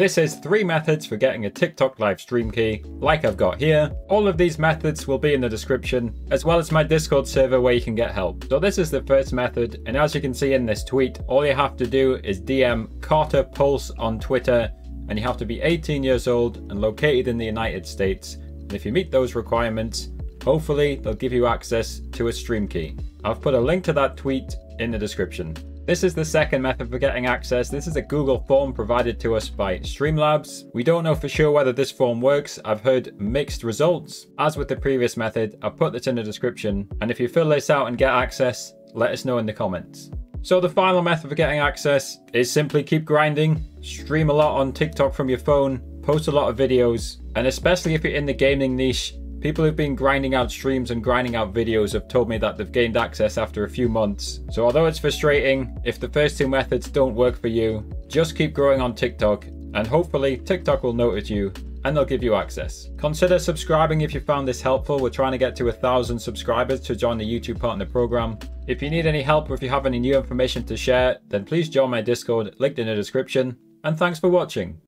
This is three methods for getting a TikTok live stream key, like I've got here. All of these methods will be in the description, as well as my Discord server where you can get help. So this is the first method, and as you can see in this tweet, all you have to do is DM Carter Pulse on Twitter, and you have to be 18 years old and located in the United States. And if you meet those requirements, hopefully they'll give you access to a stream key. I've put a link to that tweet in the description. This is the second method for getting access. This is a Google form provided to us by Streamlabs. We don't know for sure whether this form works. I've heard mixed results. As with the previous method, I've put this in the description. And if you fill this out and get access, let us know in the comments. So the final method for getting access is simply keep grinding, stream a lot on TikTok from your phone, post a lot of videos, and especially if you're in the gaming niche, People who've been grinding out streams and grinding out videos have told me that they've gained access after a few months. So although it's frustrating, if the first two methods don't work for you, just keep growing on TikTok and hopefully TikTok will notice you and they'll give you access. Consider subscribing if you found this helpful. We're trying to get to a thousand subscribers to join the YouTube partner program. If you need any help or if you have any new information to share, then please join my Discord linked in the description. And thanks for watching.